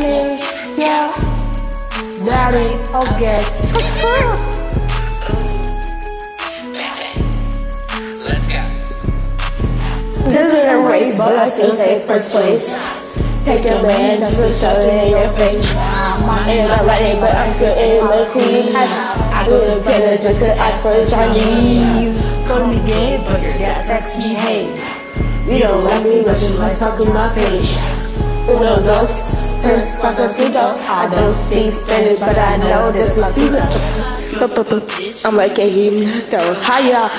Yeah. Daddy, oh guess. This is a race, but I still take first place. Take your man just to show it in your face. My lighting, but I'm still in the queen. I go to better just to ask for Chinese. Call me gay, but your dad text me hey. You don't like me, but you like talking my page. Uno, dos, cuatro, cinco. I don't speak Spanish, but I know this is Latino. I'm like a himno, higher.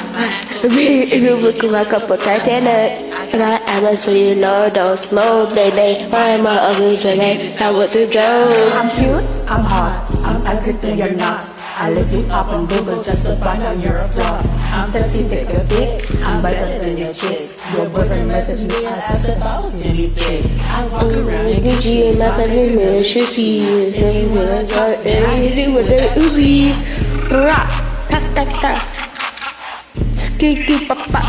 Me, you look like a potato. And I am so you know, don't smoke, baby. I'm a ugly Jenny, I want to go. I'm cute, I'm hot, I'm everything you're not. I look you up on Google just to find out you're a fraud. I'm sexy, thick and thick, I'm better than your chick. Your boyfriend messaged me, I asked if I was thick. I walk around Gucci and my family man it. Hey, when I got everything with the Uzi. Rock, ta ta ta. Skiki papa.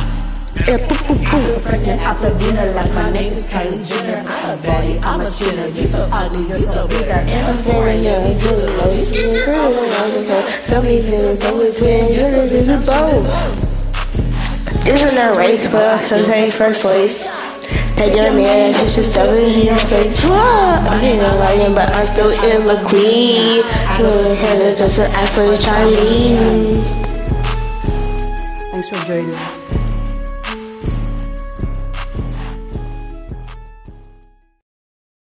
Eh, poo poo after dinner like my name is Kylie Jenner. I'm a body, I'm a chinner. You're so ugly, you're so big, and I'm Very young, too low. Girl, I'm a Tell me tell me twin, you're the bow. Isn't a race for us to take first place? Take your man, he's just stubbing in your face. I'm a lion, but I'm still in the queen. Little head just to ask for Chinese. Thanks for joining.